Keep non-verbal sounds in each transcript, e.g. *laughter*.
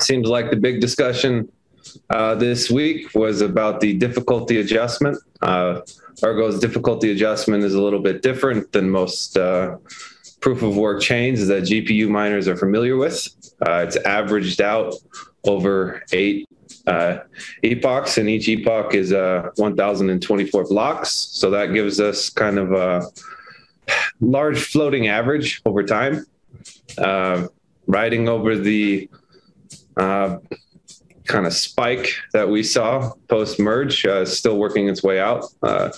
seems like the big discussion uh, this week was about the difficulty adjustment. Uh, Ergo's difficulty adjustment is a little bit different than most uh, proof of work chains that GPU miners are familiar with. Uh, it's averaged out over eight uh, epochs, and each epoch is uh, 1,024 blocks. So that gives us kind of a large floating average over time. Riding over the uh, kind of spike that we saw post merge, uh, still working its way out. Uh,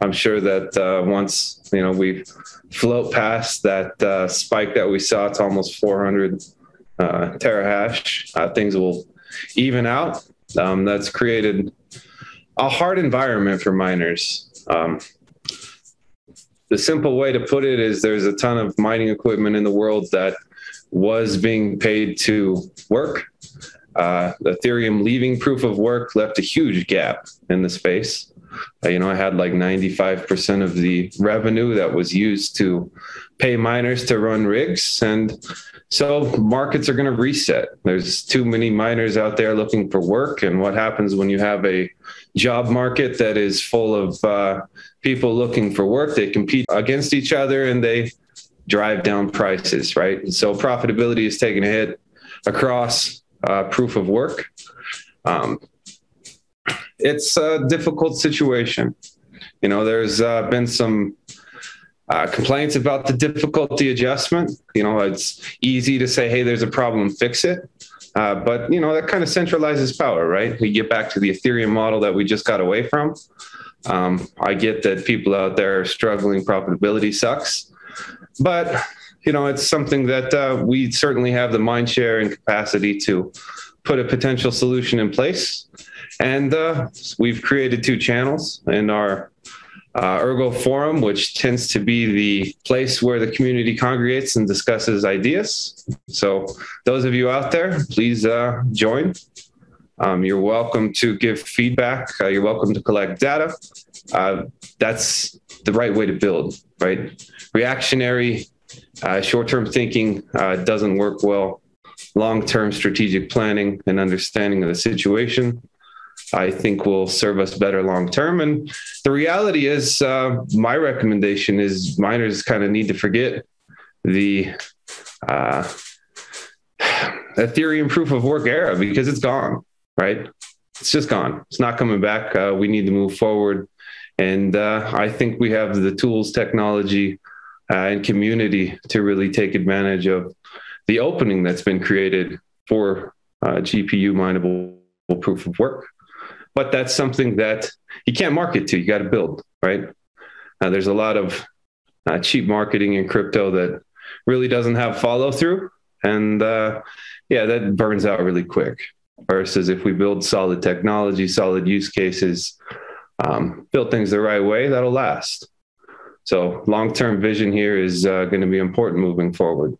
I'm sure that once you know we float past that spike that we saw, it's almost 400 uh, terahash. Things will even out. Um, that's created a hard environment for miners. Um, the simple way to put it is there's a ton of mining equipment in the world that was being paid to work. Uh, Ethereum leaving proof of work left a huge gap in the space. Uh, you know, I had like 95% of the revenue that was used to pay miners to run rigs. And so markets are going to reset. There's too many miners out there looking for work. And what happens when you have a job market that is full of uh, people looking for work? They compete against each other and they drive down prices, right? And so profitability is taking a hit across uh, proof of work. Um, it's a difficult situation. You know, there's uh, been some uh, complaints about the difficulty adjustment. You know, it's easy to say, hey, there's a problem, fix it. Uh, but, you know, that kind of centralizes power, right? We get back to the Ethereum model that we just got away from. Um, I get that people out there are struggling, profitability sucks. But, you know, it's something that uh, we certainly have the mind share and capacity to put a potential solution in place. And uh, we've created two channels in our uh, Ergo Forum, which tends to be the place where the community congregates and discusses ideas. So, those of you out there, please uh, join. Um, you're welcome to give feedback. Uh, you're welcome to collect data. Uh, that's the right way to build, right? Reactionary, uh, short term thinking uh, doesn't work well. Long term strategic planning and understanding of the situation I think will serve us better long term. And the reality is, uh, my recommendation is miners kind of need to forget the uh, *sighs* Ethereum proof of work era because it's gone, right? It's just gone. It's not coming back. Uh, we need to move forward. And uh, I think we have the tools, technology, uh, and community to really take advantage of the opening that's been created for uh, GPU mineable proof of work but that's something that you can't market to. You got to build, right? Uh, there's a lot of uh, cheap marketing in crypto that really doesn't have follow through, and uh, yeah, that burns out really quick. Versus if we build solid technology, solid use cases, um, build things the right way, that'll last. So long term vision here is uh, going to be important moving forward.